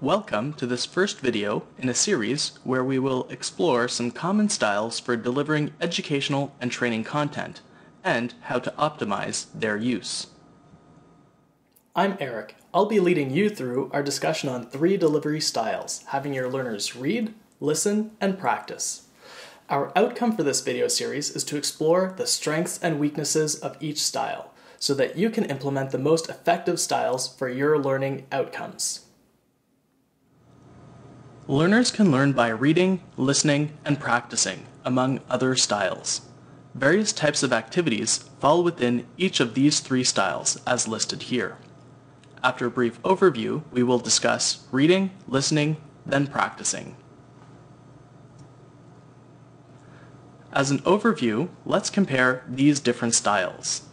Welcome to this first video in a series where we will explore some common styles for delivering educational and training content and how to optimize their use. I'm Eric. I'll be leading you through our discussion on three delivery styles, having your learners read, listen, and practice. Our outcome for this video series is to explore the strengths and weaknesses of each style so that you can implement the most effective styles for your learning outcomes. Learners can learn by reading, listening, and practicing, among other styles. Various types of activities fall within each of these three styles as listed here. After a brief overview, we will discuss reading, listening, then practicing. As an overview, let's compare these different styles.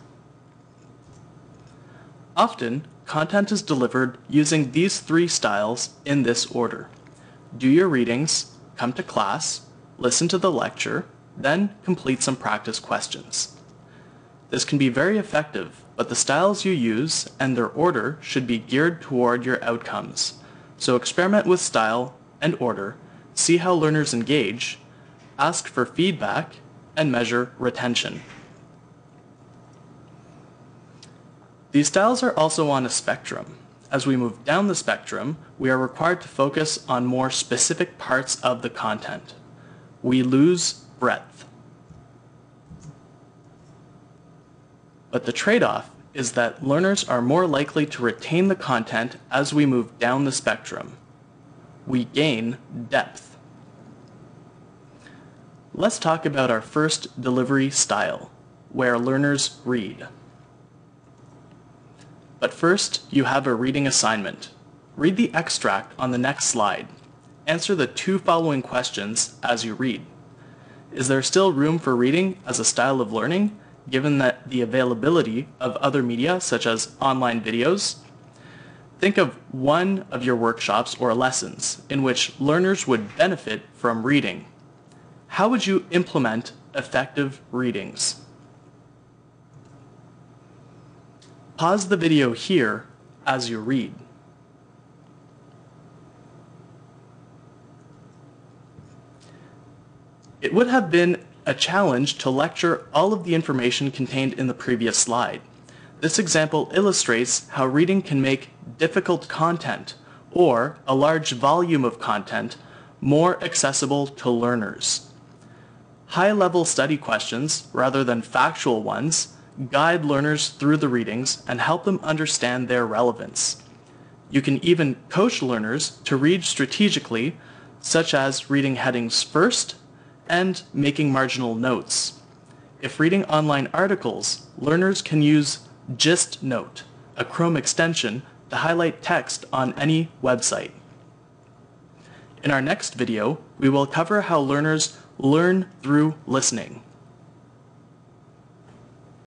Often, content is delivered using these three styles in this order do your readings, come to class, listen to the lecture, then complete some practice questions. This can be very effective, but the styles you use and their order should be geared toward your outcomes. So experiment with style and order, see how learners engage, ask for feedback, and measure retention. These styles are also on a spectrum. As we move down the spectrum, we are required to focus on more specific parts of the content. We lose breadth. But the trade-off is that learners are more likely to retain the content as we move down the spectrum. We gain depth. Let's talk about our first delivery style, where learners read. But first, you have a reading assignment. Read the extract on the next slide. Answer the two following questions as you read. Is there still room for reading as a style of learning, given that the availability of other media such as online videos? Think of one of your workshops or lessons in which learners would benefit from reading. How would you implement effective readings? Pause the video here as you read. It would have been a challenge to lecture all of the information contained in the previous slide. This example illustrates how reading can make difficult content or a large volume of content more accessible to learners. High-level study questions, rather than factual ones, guide learners through the readings, and help them understand their relevance. You can even coach learners to read strategically, such as reading headings first and making marginal notes. If reading online articles, learners can use GistNote, a Chrome extension, to highlight text on any website. In our next video, we will cover how learners learn through listening.